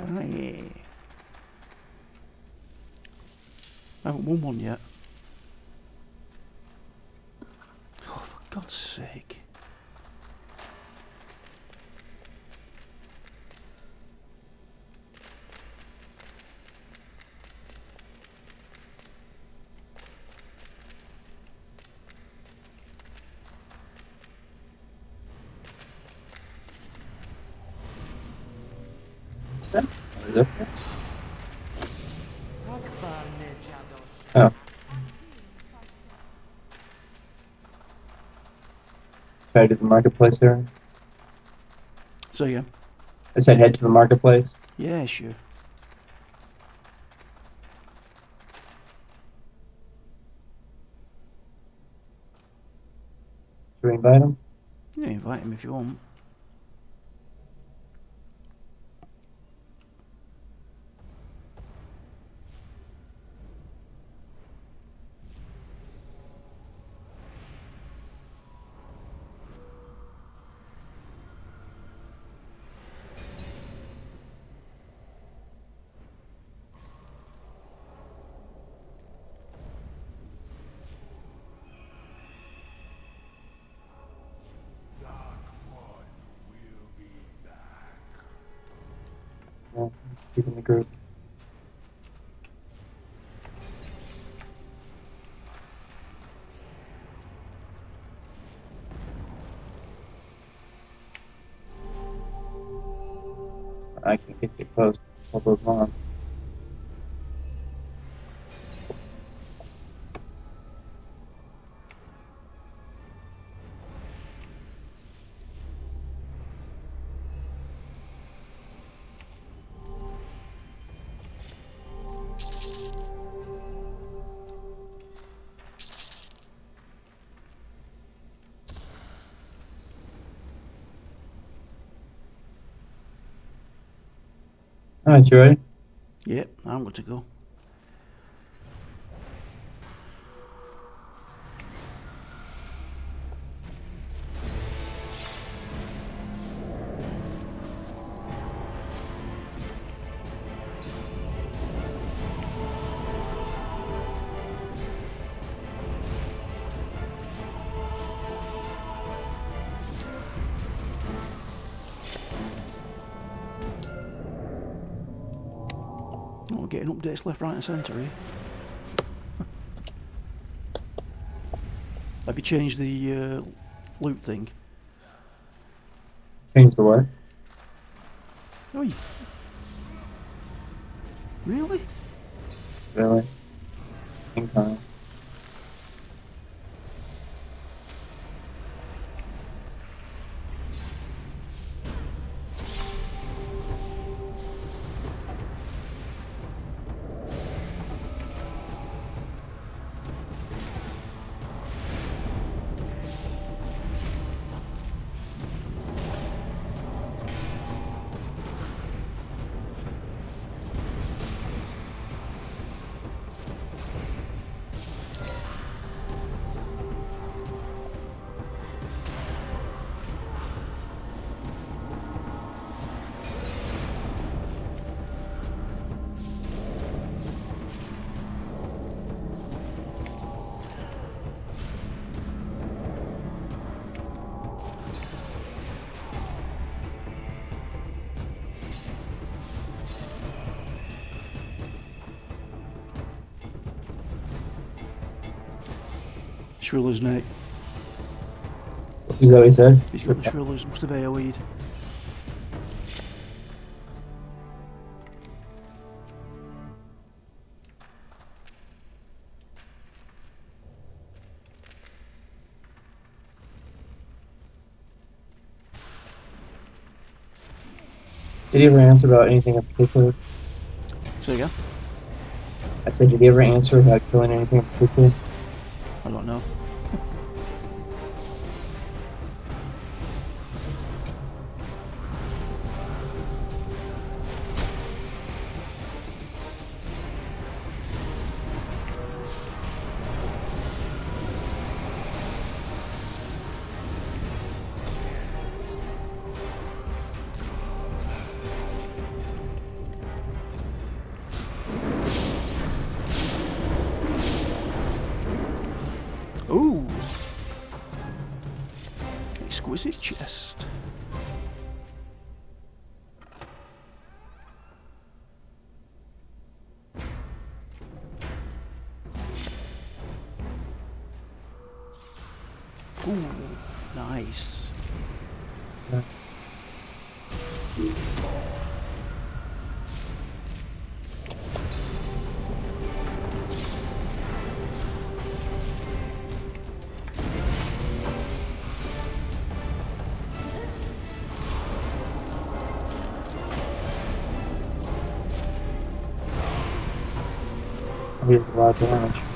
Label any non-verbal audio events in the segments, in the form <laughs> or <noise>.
I ah, haven't won one yet. To the marketplace there. So yeah. I said head to the marketplace. Yeah, sure. Should we invite him? Yeah, invite him if you want. I can get too close. Hold those on. You ready? Yep, I'm good to go. Getting updates left, right, and centre here. Have you changed the uh, loot thing? Changed the what? Oh, Shrillers, mate. Is that what he said? He's got the Shrillers, must have AoE'd. Did he ever answer about anything in particular? So yeah, I said, did he ever answer about killing anything in particular? I don't know. Yeah. He has a lot of damage.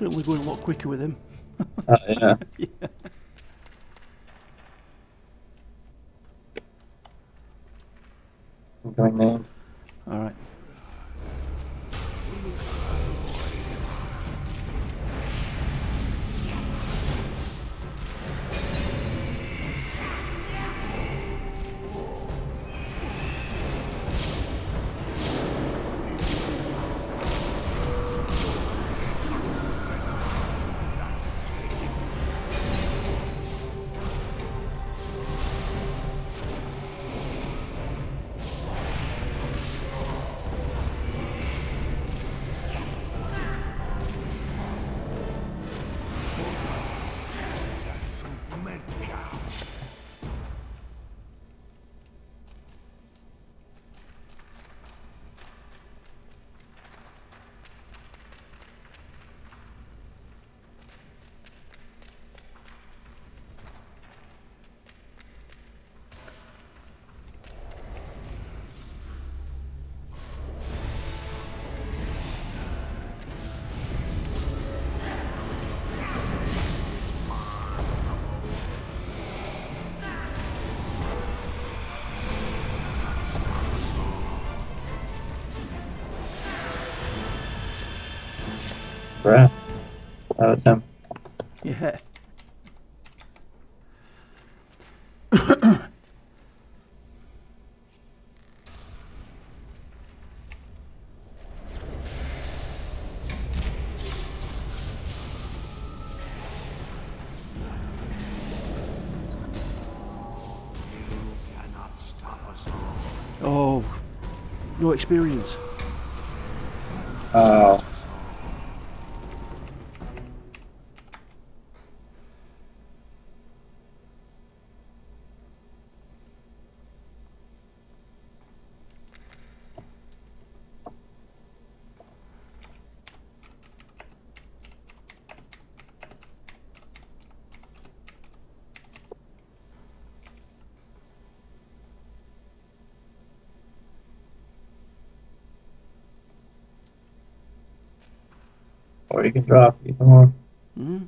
Certainly going a lot quicker with him. Uh, <laughs> yeah. <laughs> yeah. Incoming name. Alright. Bruh. That was him. Yeah. cannot stop us. Oh, no experience. Oh. Or you can drop either one. Mm.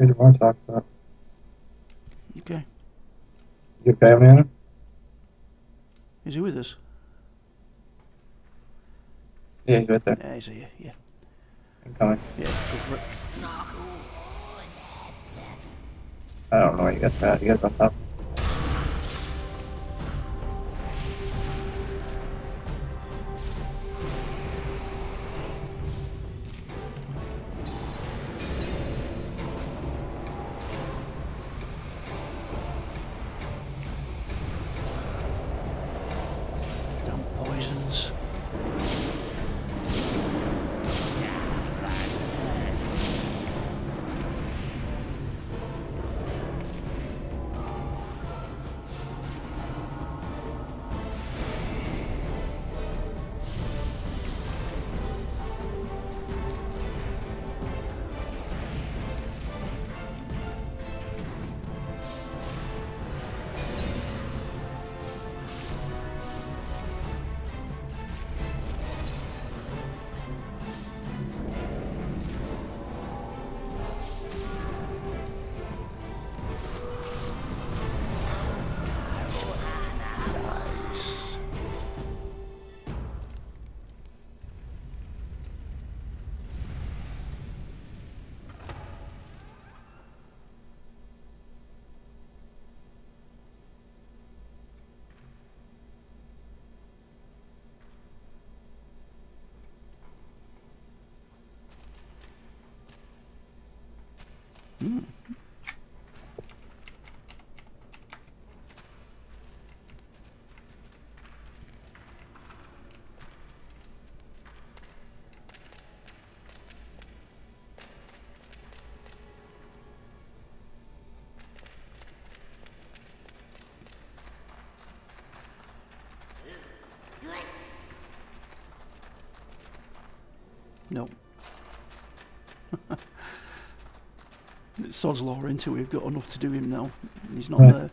Here's more talks up. Okay. You okay, man? Is he with us? Yeah, he's right there. Yeah, he's here. Yeah. I'm coming. Yeah, go for it. I don't know where you guys are at. You guys on top? No. Sod's law into it. We've got enough to do him now. and He's not Right. there.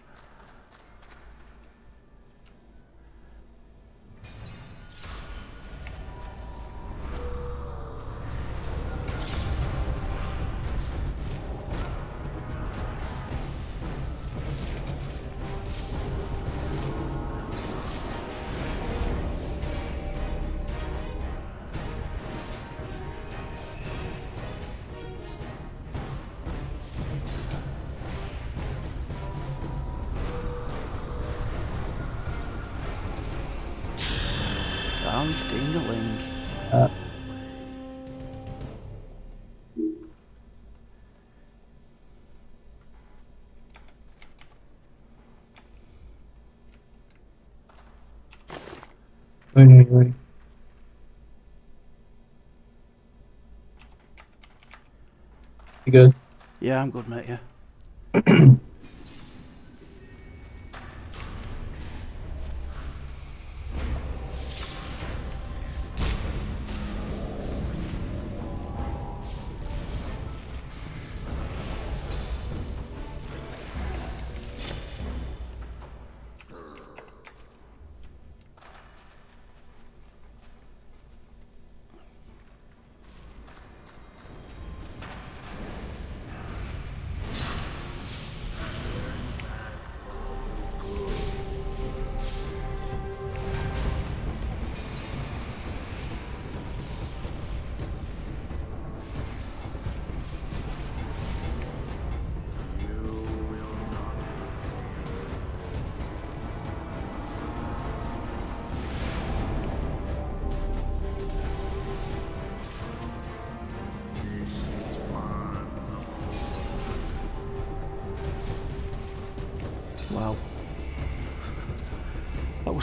Wait. You good? Yeah, I'm good, mate. Yeah.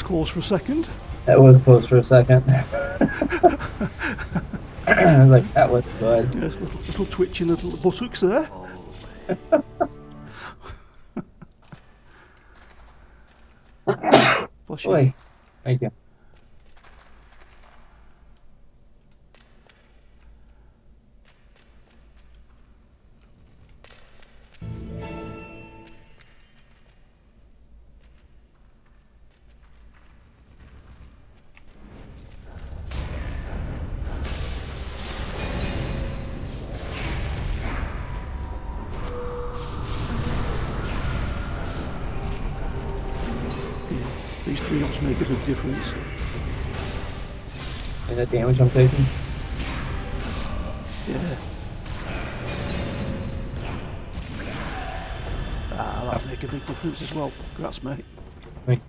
Close for a second. That was close for a second. <laughs> I was like, that was good. Yes, little, little twitch in the little buttocks there. <laughs> Bless you. Boy, thank you. Damage I'm taking. Yeah. Ah, that'll make a big difference as well. Congrats, mate. Wait.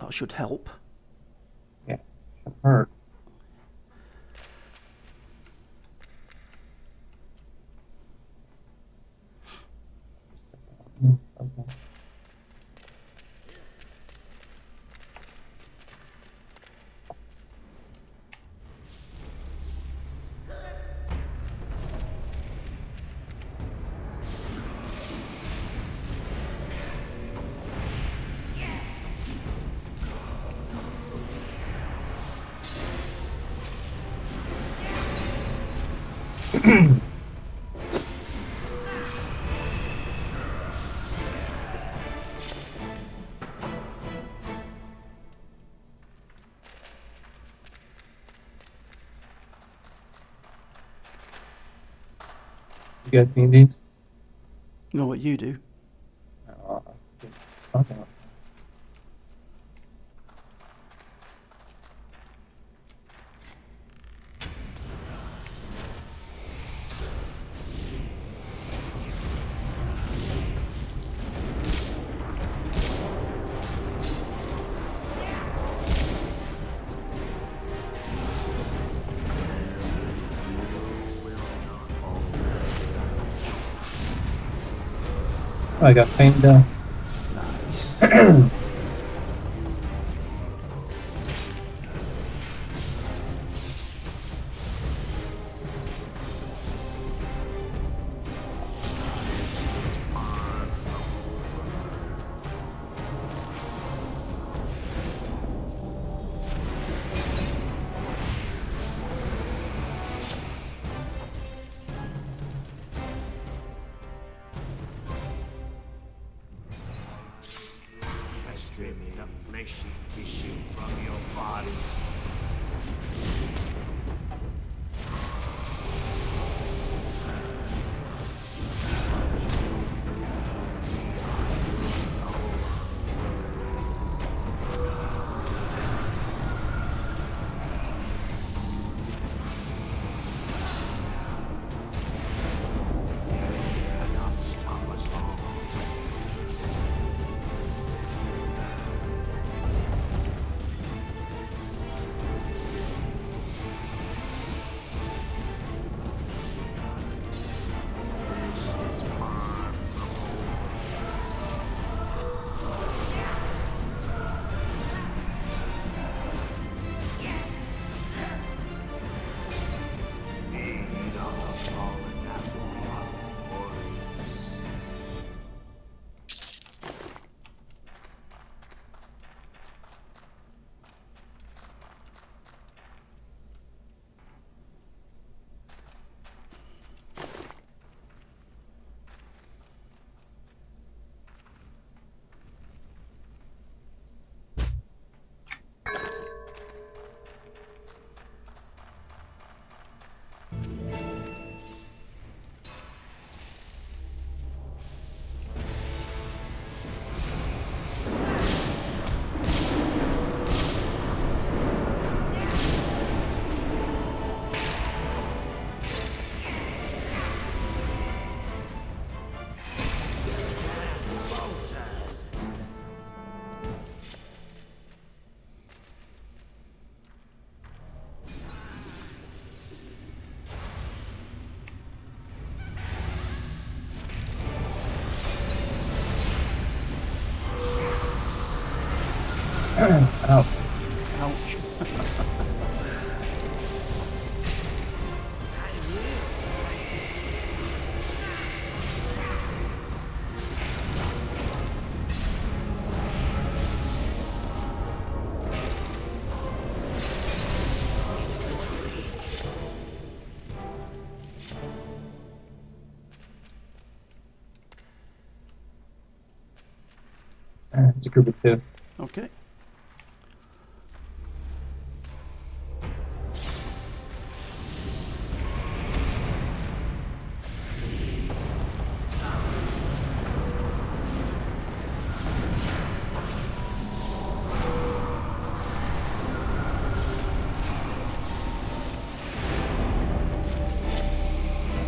That should help. You guys need these? Know what you do? I got famed uh, Okay.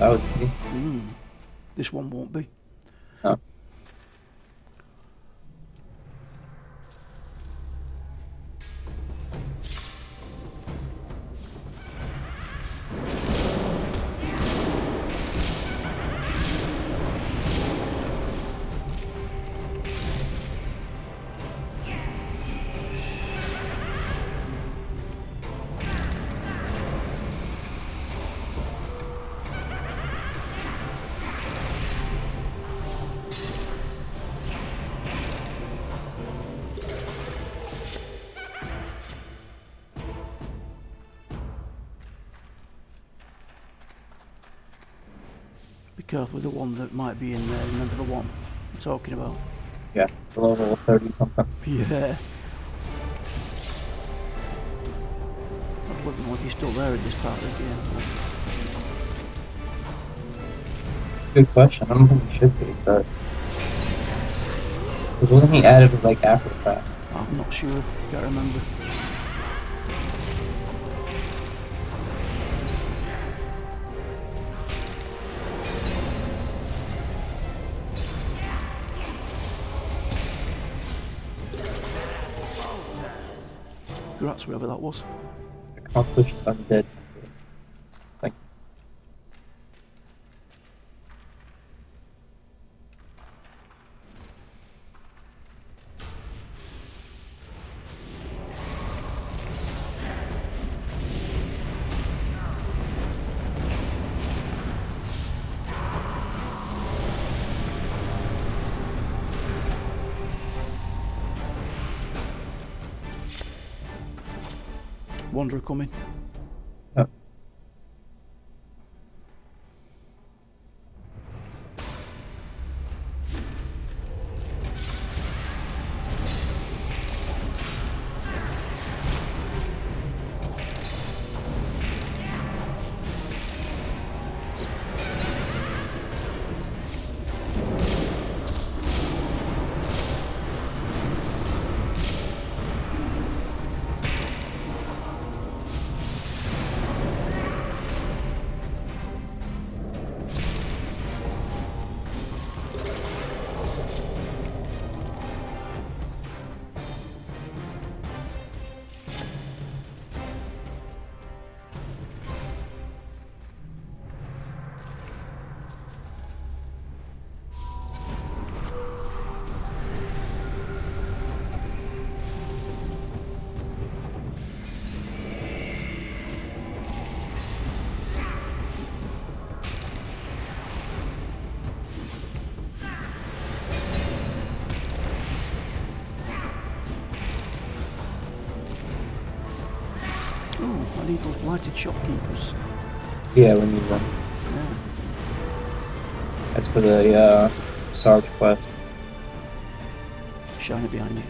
Was hmm. This one won't be. Careful with the one that might be in there. Remember the one I'm talking about? Yeah, level 30 something. Yeah. I wouldn't know if he's still there in this part of the game. Good question. I don't think he should be, but. Because wasn't he added with like after the fact? I'm not sure. Can't remember. Congrats, whoever that was. Accomplished undead. Wanderer coming. I need those lighted shopkeepers. yeah, we need one. Yeah. That's for the uh, Sarge quest. Shine it behind you.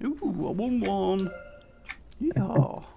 Yeah. Ooh, I won one. Yeah.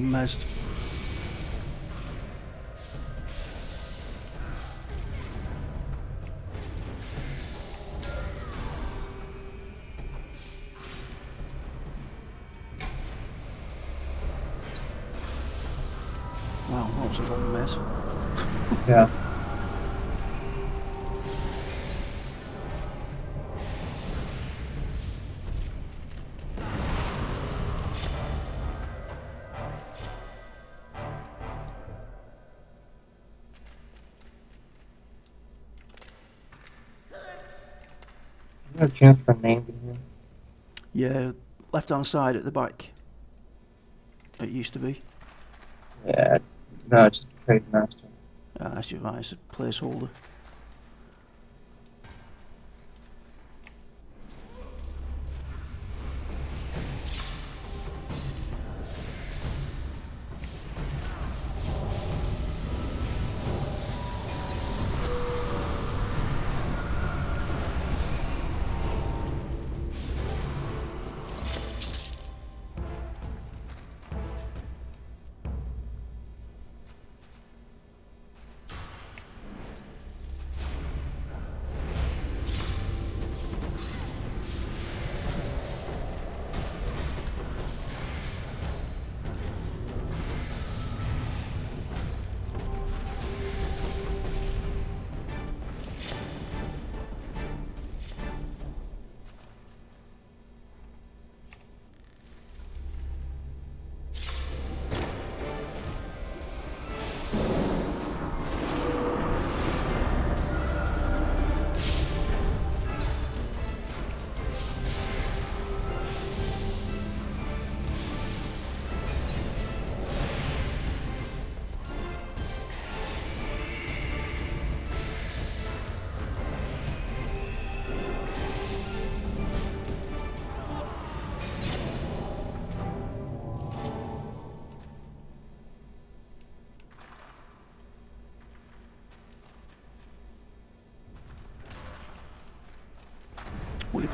Mezzed. Wow, that was a long mess. yeah. <laughs> chance for names in here. Yeah, left hand side at the back. It used to be. Yeah. No, it's just trade master. Ah, that's your placeholder.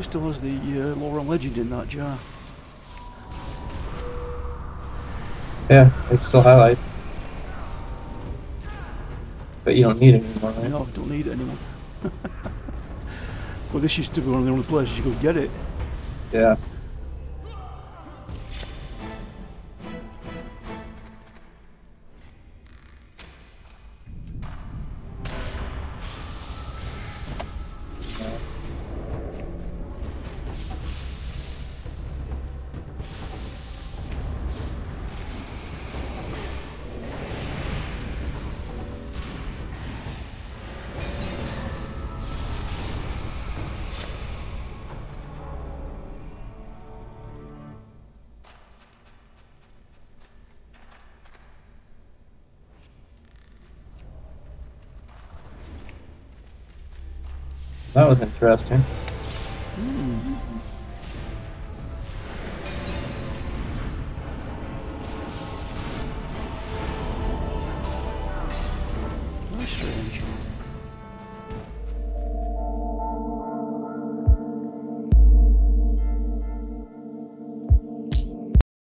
Still has the uh, Lore and Legend in that jar? Yeah, it still highlights. But you don't need it anymore, right? No, don't need it anymore. <laughs> well, this used to be one of the only places you could get it. Yeah. That was interesting.